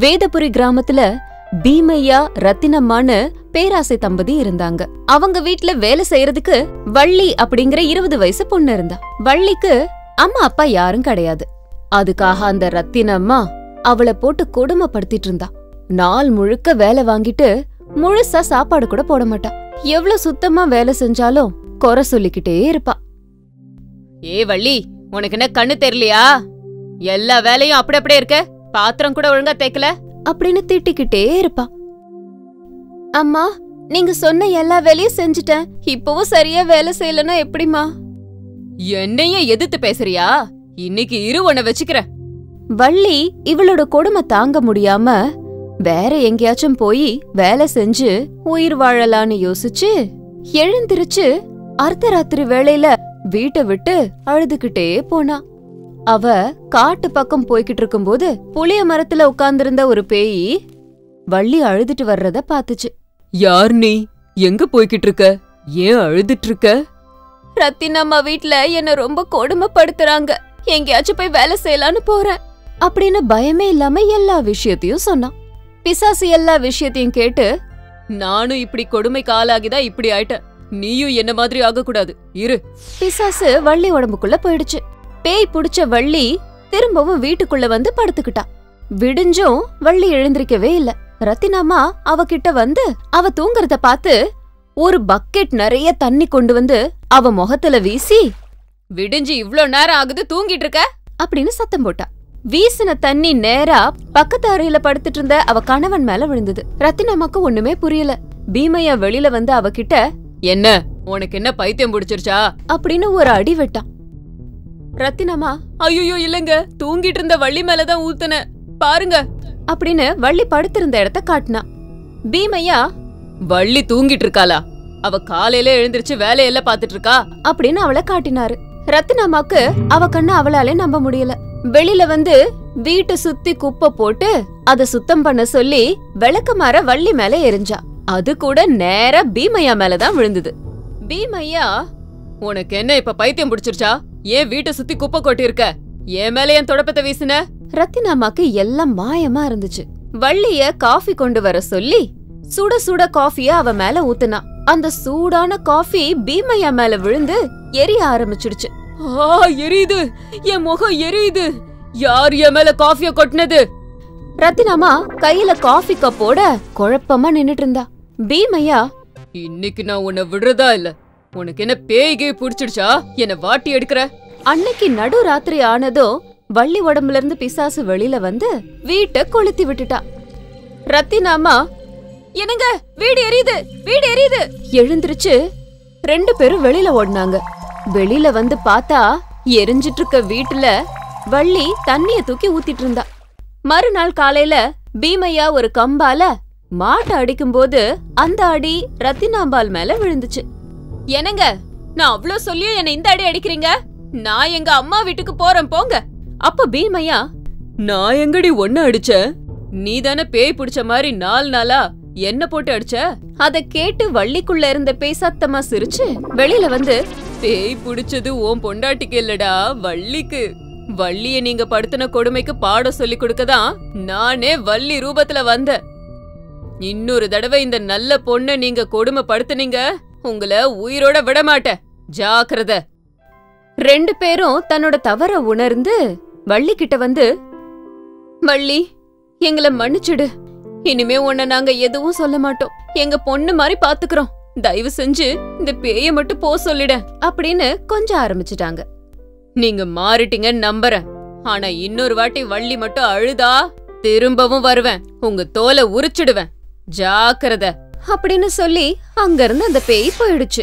வேதபுரி கிராமத்துல பீமையா ரத்தினம்மான்னு பேராசை தம்பதி இருந்தாங்க. அவங்க வீட்ல வேலை செய்யறதுக்கு வள்ளி அப்படிங்கிற இருபது வயசு பொண்ணு இருந்தா. வள்ளிக்கு அம்மா அப்பா யாரும் கிடையாது. அதுக்காக அந்த ரத்தினம்மா அவளை போட்டு கொடுமைப்படுத்திட்டு இருந்தா. நாள் முழுக்க வேலை வாங்கிட்டு முழுசா சாப்பாடு கூட போட மாட்டா. எவ்வளவு சுத்தமா வேலை செஞ்சாலும் குறை சொல்லிக்கிட்டே இருப்பா. ஏ வள்ளி உனக்கு என்ன கண்ணு தெரியலையா? எல்லா வேலையும் அப்படி அப்படியே இருக்க? பாத்திரம் கூட ஒழுங்கா தேக்கல? அப்படின்னு திட்டிக்கிட்டே இருப்பா. அம்மா நீங்க சொன்ன எல்லா வேலையும் செஞ்சுட்டேன். இப்பவும் சரியா வேலை செய்யலன்னா எப்படிமா என்னைய எதிர்த்து பேசுறியா? இன்னைக்கு இரு உன்னை வச்சுக்கிறேன். வள்ளி இவளோட கொடுமை தாங்க முடியாம வேற எங்கேயாச்சும் போய் வேலை செஞ்சு உயிர் வாழலான்னு யோசிச்சு எழுந்திருச்சு அர்த்தராத்திரி வேளையில வீட்டை விட்டு அழுதுகிட்டே போனா. அவ காட்டு பக்கம் போய்கிட்டு இருக்கும்போது புளிய மரத்துல உட்கார்ந்திருந்த ஒரு பேய் வள்ளி அழுதுட்டு வர்றத பாத்துச்சு யார் நீ? எங்க போய்கிட்டு இருக்க? ஏன் அழுதுட்டு இருக்க? ரத்தினம்மா வீட்ல என்ன ரொம்ப கொடுமைப்படுத்துறாங்க. எங்கேயாச்சும் போய் வேலை செய்யலான்னு போறேன். அப்படின்னு பயமே இல்லாம எல்லா விஷயத்தையும் சொன்னான். பிசாசு எல்லா விஷயத்தையும் கேட்டு நானும் இப்படி கொடுமைக்கு ஆளாகிதான் இப்படி ஆயிட்டேன். நீயும் என்ன மாதிரி ஆகக்கூடாது. இரு. பிசாசு வள்ளி உடம்புக்குள்ள போயிடுச்சு. பேய் புடிச்ச வள்ளி திரும்பவும் வீட்டுக்குள்ள வந்து படுத்துக்கிட்டா. விடிஞ்சும் வள்ளி எழுந்திருக்கவே இல்ல. ரத்தினாமா அவகிட்ட வந்து அவ தூங்குறத பார்த்து ஒரு பக்கெட் நிறைய தண்ணி கொண்டு வந்து அவ முகத்துல வீசி விடிஞ்சு இவ்ளோ நேரம் ஆகுது தூங்கிட்டு இருக்க? அப்படின்னு சத்தம் போட்டா. வீசின தண்ணி நேரா பக்கத்து அறையில படுத்துட்டு இருந்த அவ கணவன் மேல விழுந்தது. ரத்தினம்மாக்கு ஒண்ணுமே புரியல. பீமையா வெளியில வந்து அவகிட்ட என்ன உனக்கு என்ன பைத்தியம் பிடிச்சிருச்சா? அப்படின்னு ஒரு அடி விட்டான். ரத்தினமா ஐயோ இல்லங்க. தூங்கிட்டு இருந்த வள்ளி மேலதான் ஊத்துன பாருங்க. அப்படின்னு வள்ளி படுத்திருந்த இடத்த காட்டினா. பீமையா வள்ளி தூங்கிட்டு இருக்காளா அவ காலையில எழுந்திருச்சு வேலையெல்லாம் பாத்துட்டு இருக்கா அப்படின்னு அவளை காட்டினாரு. ரத்தினம்மாக்கு அவ கண்ணு அவளாலே நம்ப முடியல. வெளியில வந்து வீட்டை சுத்தி குப்பை போட்டு அத சுத்தம் பண்ண சொல்லி விளக்குமாற வள்ளி மேல எரிஞ்சா. அது கூட நேர பீமையா மேலதான் விழுந்தது. பீமையா உனக்கு என்ன இப்ப பைத்தியம் பிடிச்சிருச்சா? ஏன் வீட்டை சுத்தி குப்பை கொட்டி இருக்க என் மேல என் தொடப்பத்தை வீசுன? ரத்தினாமாக்கு எல்லாம் மாயமா இருந்துச்சு. வள்ளிய காஃபி கொண்டு வர சொல்லி சுட சுட காஃபிய அவ மேல ஊத்துனா. அந்த சூடான காஃபி பீமையா மேல விழுந்து எரிய ஆரம்பிச்சிடுச்சு. ஆ எரியுது. என் முகம் எரியுது. யார் என் மேல காஃபிய கொட்டினது? ரத்தினாமா கையில காஃபி கப்போட குழப்பமா நின்னுட்டு இருந்தா. பீமையா இன்னைக்கு நான் உன்னை விடுறதா இல்ல? உனக்கு என்ன பேய்கே புடிச்சிடுச்சா? என்ன வாட்டி எடுக்கிற? அன்னைக்கு நடு ராத்திரி ஆனதும் வள்ளி உடம்புல இருந்து பிசாசு வெளியில வந்து வீட்டை கொளுத்தி விட்டுட்டா. ரத்தினாமா என்னங்க வீடு எரியுது வீடு எரியுது. எழுந்திருச்சு ரெண்டு பேரும் வெளியில ஓடினாங்க. வெளியில வந்து பார்த்தா எரிஞ்சிட்டு இருக்க வீட்டுல வள்ளி தண்ணிய தூக்கி ஊத்திட்டு இருந்தா. மறுநாள் காலையில பீமையா ஒரு கம்பால மாட்டை அடிக்கும்போது அந்த அடி ரத்தினாம்பால் மேல விழுந்துச்சு. என்னங்க? நான் அவ்ளோ சொல்லியும் என்ன இந்த அடி அடிக்கிறீங்க? நான் எங்க அம்மா வீட்டுக்கு போறேன் போங்க. அப்ப பீமையா நான் எங்கடி ஒண்ணு அடிச்ச? நீ தானே பேய் பிடிச்ச மாதிரி நாலு நாளா என்ன போட்டு அடிச்ச? அத கேட்டு வள்ளிக்குள்ள இருந்த பேய் சத்தமா சிரிச்சு வெளியில வந்து பேய் பிடிச்சது உன் பொண்டாட்டிக்கு இல்லடா வள்ளிக்கு. வள்ளிய நீங்க படுத்தின கொடுமைக்கு பாடம் சொல்லி கொடுக்கதான் நானே வள்ளி ரூபத்துல வந்தேன். இன்னொரு தடவை இந்த நல்ல பொண்ண நீங்க கொடுமை படுத்துனீங்க உங்களை உயிரோட விட மாட்டேன் ஜாக்கிரத. ரெண்டு பேரும் தன்னோட தவற உணர்ந்து வள்ளி கிட்ட வந்து வள்ளி எங்களை மன்னிச்சிடு. இனிமே உன்னை நாங்க எதுவும் சொல்ல மாட்டோம். எங்க பொண்ணு மாதிரி பாத்துக்கிறோம். தயவு செஞ்சு இந்த பேய மட்டும் போ சொல்லிட அப்படின்னு கொஞ்சம் ஆரம்பிச்சிட்டாங்க. நீங்க மாறிட்டீங்கன்னு நம்புறேன். ஆனா இன்னொரு வாட்டி வள்ளி மட்டும் அழுதா திரும்பவும் வருவேன். உங்க தோலை உரிச்சிடுவேன். ஜாக்கிரத. அப்படின்னு சொல்லி அங்கிருந்து அந்த பேய் போயிடுச்சு.